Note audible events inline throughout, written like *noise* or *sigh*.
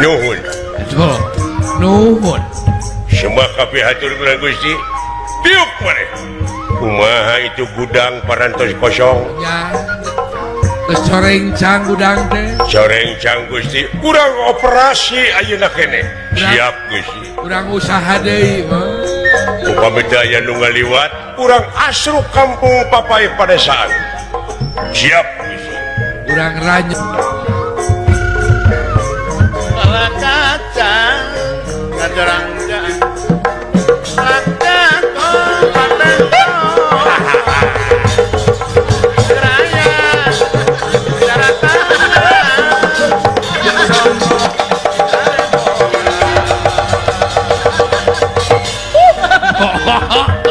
nuhun nuhun semua KP haturkurang Gusti tiup mana? Kumaha itu gudang parantos kosong? Ya. Soreng cang gudang teh. Soreng cang Gusti. Kurang operasi ayeuna kene. Siap Gusti. kurang usaha deui upami teh aya nu ngaliwat kurang asruk kampung papai padesaan siap Gusti. Kurang ranyet ha ha ha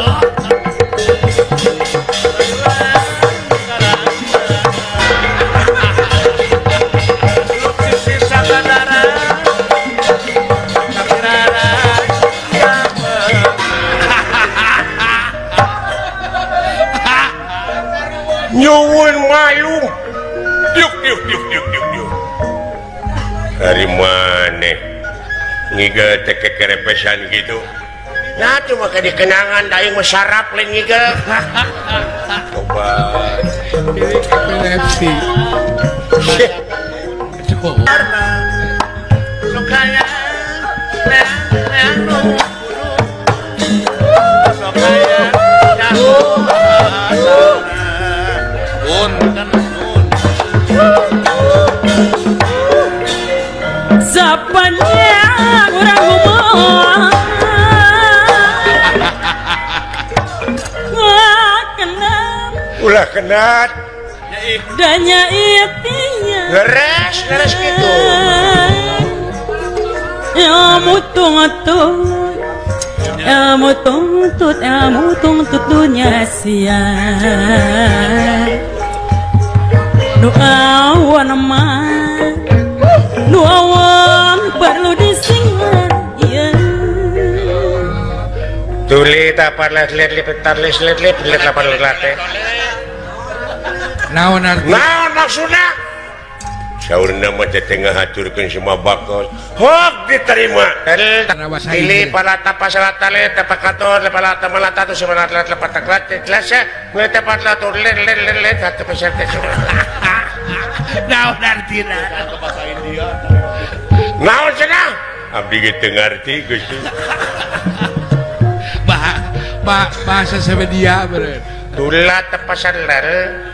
hari maneh ngiga teke kerepesan gitu nah cuma ke dikenangan dari masyarakat lain ngiga coba kerepesi suka ya Yeah, yeah. kenat danya ipinya leres leres gitu Ya mutung tut, ya mutung tut, ya mutung tut dunia sia doa wan ma doa awan perlu disingat iya tulit apa lihat lihat lihat lihat lihat lihat lihat lihat naon naon maksudna saurna mah teh ngahaturkeun semua bakos hok diterima. Karena bahasa ini pala tapa salat tale tapa kator pala tapa lata tu semana lata lata patak lata klasa ngeli tapa lata le le le le tapa pesan *laughs* naon artina naon sana abdi ge teu ngarti geus. Bahasa sebedia bareng tulat tapa salat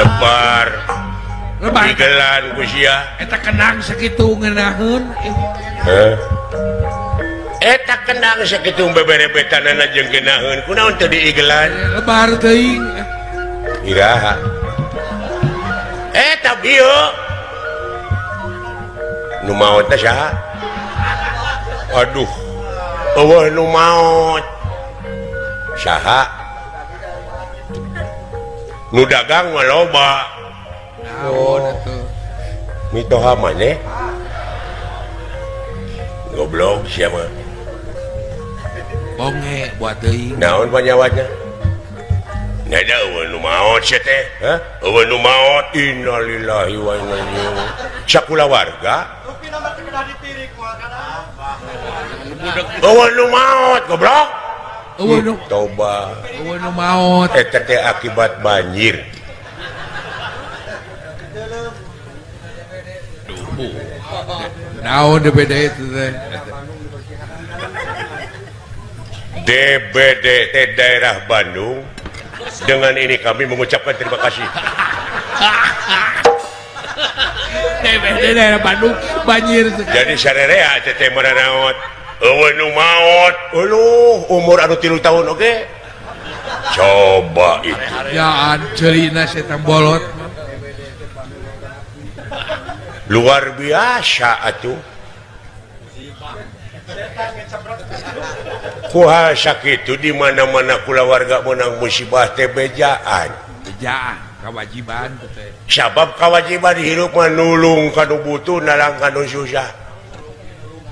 lebar. Lebarlan kita kenang segitu ngenahun. Eta kenang segitu eh? beberebetan jeng genaheun kuna untuk diigelan. Lebar teing iraha. Eta bieu maut Waduh. Maut nu dagang loba. Mito eh? goblok siapa? Bonge buat daun penyawanya maut maut innalillahi wa inna ilaihi warga. budak awal nu maut goblok. Awal nu toba awal nu maut eta eh, teh akibat banjir. Dulu. naon de beda itu teh? DBD teh daerah Bandung. Dengan ini kami mengucapkan terima kasih. *laughs* DBD daerah Bandung banjir. Jadi syarerea teteh mana naot maut Uluh, umur anu tilu tahun oke? Okay? coba bolot. Luar biasa atuh. Kuasa itu dimana-mana pula warga menang musibah tebejaan kewajiban sabab kewajiban hirup menulung kadubutu nalang kanu susah.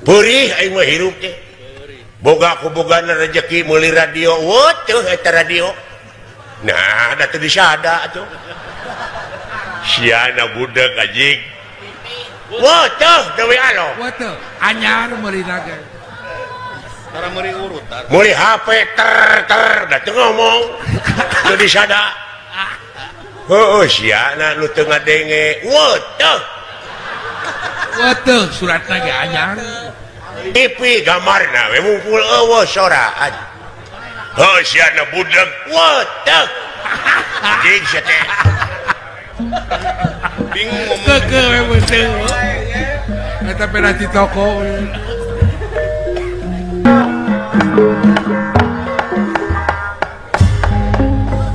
Purih aing mah hirup teh. Boga ku boga rezeki meuli radio, weuh teh radio. Nah, da teu disada atuh. Siana budak anjing. Weuh teh alo. Weuh anyar meuli naga. Tara meuli urutan. Meuli HP ter ter da teu ngomong. Teu disada. *laughs* Heuh, siana nu teu ngadenge. Weuh Waduh surat naga anyar. Pipi gamarna we mumpul eueuh soraan. Heuh sia na budak. Waduh. *laughs* sia teh. Bingung ngomong. Keke we budak. Oh. Eta penati toko.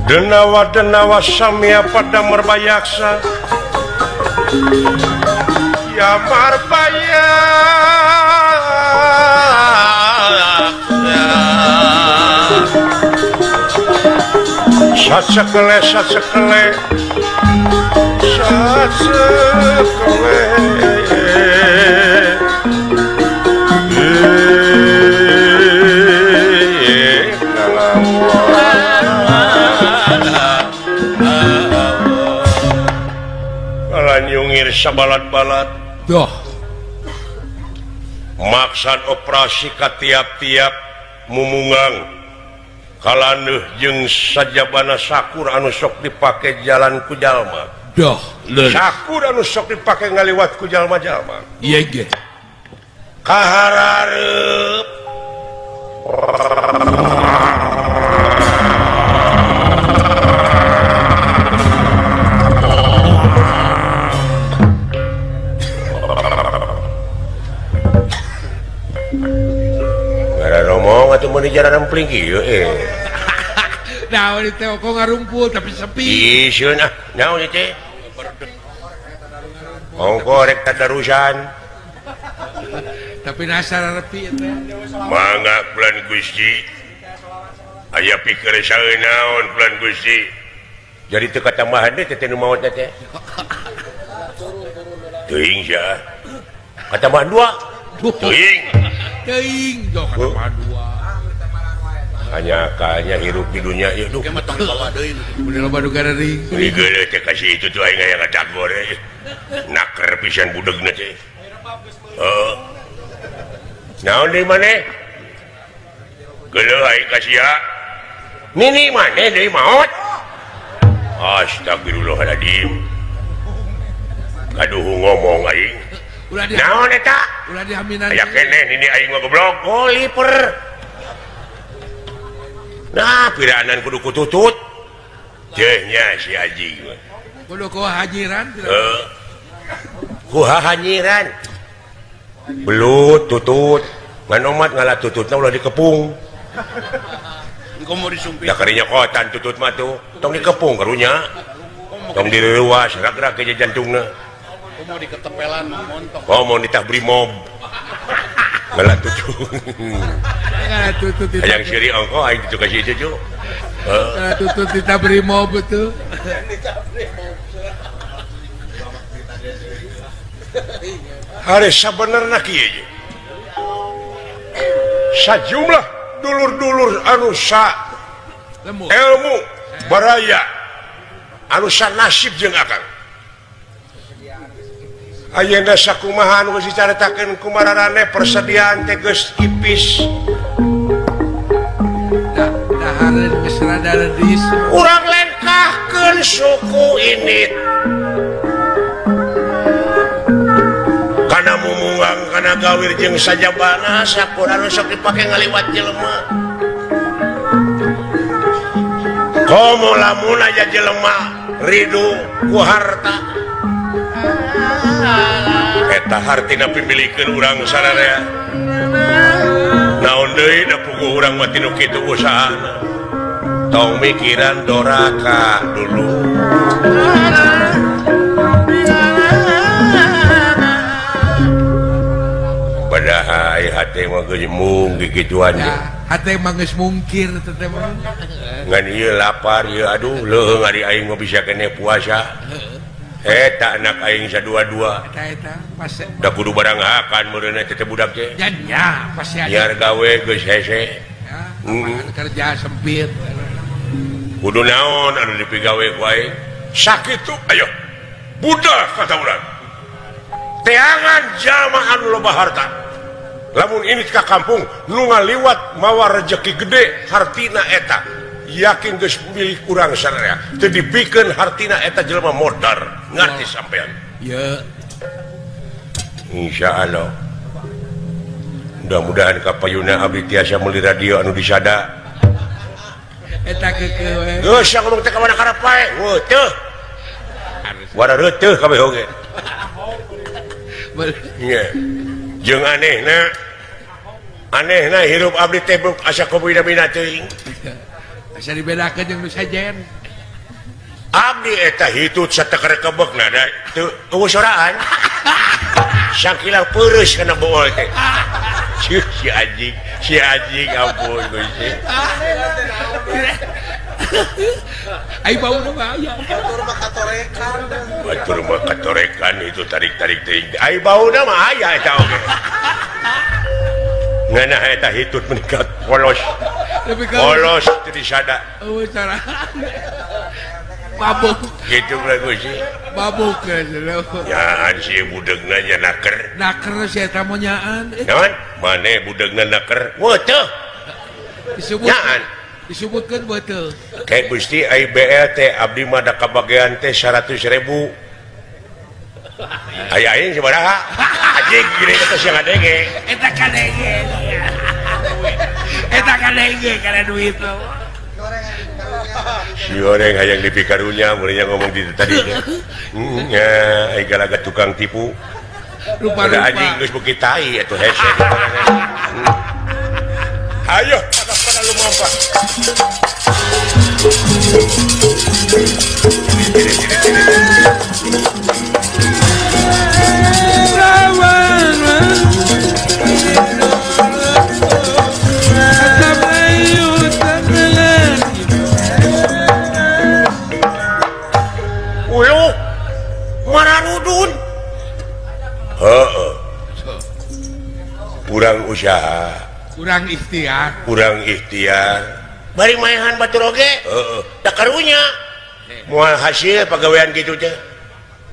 Denawa-denawa samia pada merbayaksa ya marpaya sacekle sacekle sacekle nyungir sabalat-balat Duh. maksan operasi Ka tiap-tiap mumungang. Kalaueh jeng saja bana Sakur anu sok dipakai jalan kujallma Sakur anu sok dipakai ngaliwat kujallma-jalma Kaharep jaranan peling kieu eh. *laughs* Naon ieu teh kok ngarumpul tapi sepi. Ieu ah. naon ieu teh? Ongko rek tadarusan. Tapi nasar repi eta. Mangga bulan Gusti. Aya pikir sae naon bulan Gusti. Jadi teu katambahan deui teh nu maot teh. *laughs* Teuing sia. Ah. Katambahan dua. Teuing. Teuing dong katambahan dua. hanya kayaknya hirup di dunia itu naker pisan budeg oh. naon di mana gelo kasih kasia nini mana deui maot. Astagfirullahaladzim. Aduh ngomong aing. Ulah naon eta? Ulah diaminan aya keneh nini aing ngoblok oh liper. piranan kudu kututut. Jenya si Haji. Hajiran kuha eh, hanyiran belut tutut. Ngan umat ngalah tututna ulah dikepung. Ya karinya kotan tutut mah tuh. Tong dikepung karunya. Tong dilewas gerak-gerak ke jantungna mau diketepelan montok oh mau ditah brimob *laughs* ngalah tutut. *laughs* kita beri mau betul. Haris sebenarnya sajumlah dulur-dulur anusa ilmu baraya anu sa nasib jeung akan Ayeuna sakumahan geus dicaritakeun kumararane persediaan teh geus kipis. Dahareun geus rada leudis. Urang lengkahkeun suku ini. Kana mumungang kana gawir jeung sajabana sakurana sok dipake ngaliwat jelema. Komo lamun aja jelema ridu ku harta. eta hartina pimilikan urang sana naon deui da puguh urang mah tinu kitu usaha tong mikiran doraka dulu. Padahal hati mangejemung gigituan ya mah geus mungkir teh mah. ngan ieu lapar ieu aduh leuh ari aing mah bisa kene puasa. eta anak aing dua-dua. Da kudu barang akan merena teh budak teh. Ya pasti ada. Biar gawe geus hese. Ya, hmm. kerja sempit. Kudu naon anu dipigawe ku aing. Sakitu ayo. Budak kata urang. Teangan jalma anu loba harta. Lamun ini ka kampung nu ngaliwat mawa rejeki gede hartina eta. yakin milih kurang sana Teu dipikeun hartina eta jelema modar Ngarti sampean? Ya Insya Allah. Mudah-mudahan kapayuna abdi tiasa meuli radio anu disada. Eta kekewe geus yang ngomong teh ka mana karep wae? Heueuh wara reuteuh kabeh oge. Iya. Jeung anehna. Anehna hirup abdi teh asa kobina bina teuing. bisa dibedakan yang sajen. Abdi eta hitut satekere kebek nada tuh soraan. *laughs* Sakilar purus kena bool teh Cih, si anjing, si anjing, ampun, gue sih. Ayo bau dong, ayo. Batur mah katorekan. Batur mah katorekan itu tarik-tarik teuing. Ayo bau mah aya itu oke. *laughs* Ngana eta hitut meningkat polos. bolos tidak babuk oh, gitu lagu sih. Babuk ya si budegna nya naker. Naker saya tamunyaan eh. non mana budegna naker? Beuteul. Disebut nyaan. Disebutkeun betul kayak gusti IBL teh abdi mah da kabagian teh 100 ribu. Ayah ini sebaraha *laughs* anjing gini kata siang adenge eta kadenge duit goreng yang dipikarunya mulanya ngomong di tadi. Mm, Gara-gara tukang tipu. Rupa ada anjing geus beuki tai atuh hese mm. ayo pada lu lompat Thank you. muarudun kurang usaha. Kurang ikhtiar. Kurang ikhtiar. Bari mainhan Baturoge tak karunya. Mual hasil pegawaian gitu teh.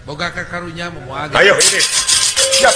boga kakarunya memual ayo ini. Siap.